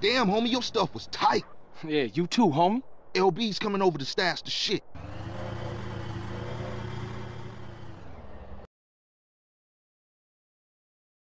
Damn, homie, your stuff was tight. Yeah, you too, homie. LB's coming over to stash the shit.